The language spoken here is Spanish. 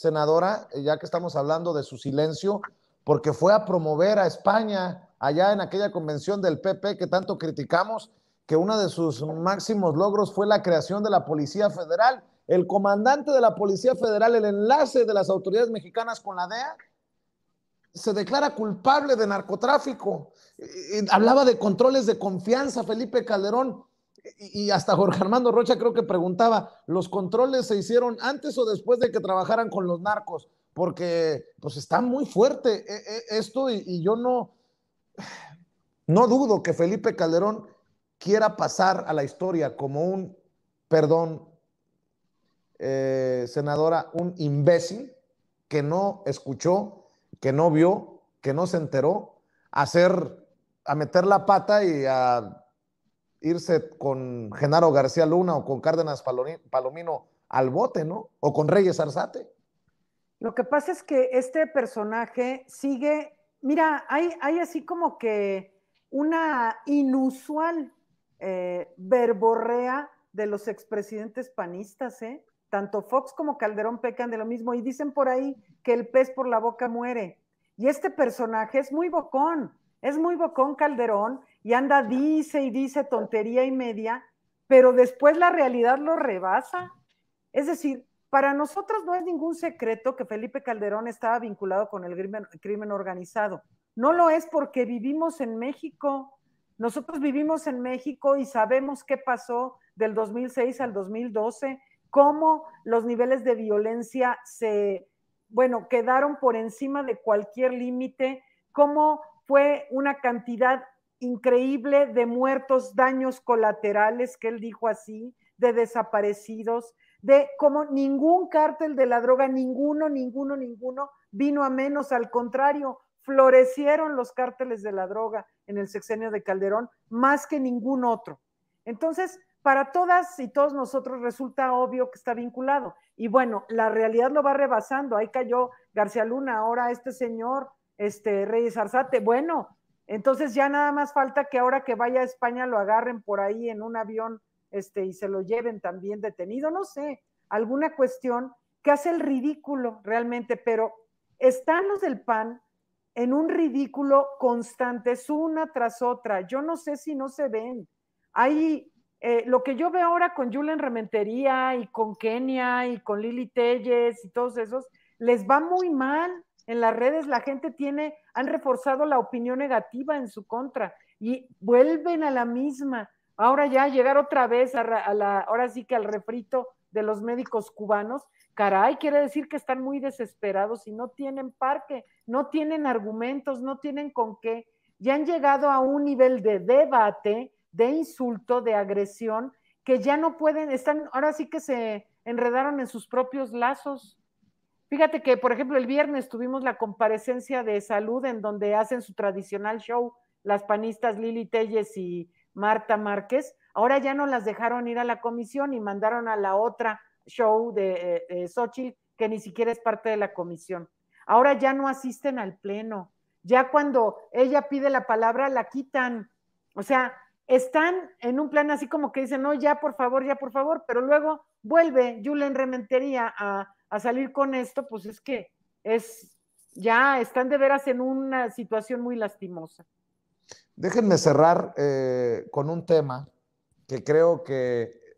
senadora, ya que estamos hablando de su silencio, porque fue a promover a España allá en aquella convención del PP que tanto criticamos, que uno de sus máximos logros fue la creación de la Policía Federal. El comandante de la Policía Federal, el enlace de las autoridades mexicanas con la DEA, se declara culpable de narcotráfico. Hablaba de controles de confianza, Felipe Calderón, y hasta Jorge Armando Rocha creo que preguntaba, ¿los controles se hicieron antes o después de que trabajaran con los narcos? Porque pues está muy fuerte eh, eh, esto y, yo no, no dudo que Felipe Calderón quiera pasar a la historia como un, perdón, eh, senadora, un imbécil que no escuchó, que no vio, que no se enteró, a hacer, a meter la pata y a irse con Genaro García Luna o con Cárdenas Palomino al bote, ¿no? O con Reyes Arzate. Lo que pasa es que este personaje sigue, mira, hay, así como que una inusual eh, verborrea de los expresidentes panistas, ¿eh? Tanto Fox como Calderón pecan de lo mismo y dicen por ahí que el pez por la boca muere. Y este personaje es muy bocón, es muy bocón Calderón y anda, dice y dice tontería y media, pero después la realidad lo rebasa. Es decir, para nosotros no es ningún secreto que Felipe Calderón estaba vinculado con el crimen, crimen organizado. No lo es porque vivimos en México. Nosotros vivimos en México y sabemos qué pasó del 2006 al 2012, cómo los niveles de violencia se, bueno, quedaron por encima de cualquier límite, cómo fue una cantidad increíble de muertos, daños colaterales, que él dijo así, de desaparecidos, de como ningún cártel de la droga, ninguno, ninguno, ninguno vino a menos, al contrario, florecieron los cárteles de la droga en el sexenio de Calderón más que ningún otro. Entonces, para todas y todos nosotros resulta obvio que está vinculado. Y bueno, la realidad lo va rebasando. Ahí cayó García Luna, ahora este señor, este Reyes Arzate. Bueno, entonces ya nada más falta que ahora que vaya a España lo agarren por ahí en un avión este, y se lo lleven también detenido, no sé, alguna cuestión que hace el ridículo realmente, pero están los del PAN en un ridículo constante, es una tras otra. Yo no sé si no se ven. Hay eh, lo que yo veo ahora con Julen Rementería y con Kenia y con Lili Telles y todos esos, les va muy mal en las redes la gente tiene, han reforzado la opinión negativa en su contra y vuelven a la misma. Ahora ya llegar otra vez a, la, ahora sí que al refrito de los médicos cubanos, caray, quiere decir que están muy desesperados y no tienen parque, no tienen argumentos, no tienen con qué. Ya han llegado a un nivel de debate, de insulto, de agresión, que ya no pueden, están, ahora sí que se enredaron en sus propios lazos. Fíjate que, por ejemplo, el viernes tuvimos la comparecencia de salud en donde hacen su tradicional show las panistas Lili Telles y Marta Márquez. Ahora ya no las dejaron ir a la comisión y mandaron a la otra show de eh, Xochitl, que ni siquiera es parte de la comisión. Ahora ya no asisten al pleno. Ya cuando ella pide la palabra, la quitan. O sea, están en un plan así como que dicen, no, ya por favor, ya por favor, pero luego vuelve Julen Rementería a a salir con esto, pues es que es, ya están de veras en una situación muy lastimosa. Déjenme cerrar eh, con un tema que creo que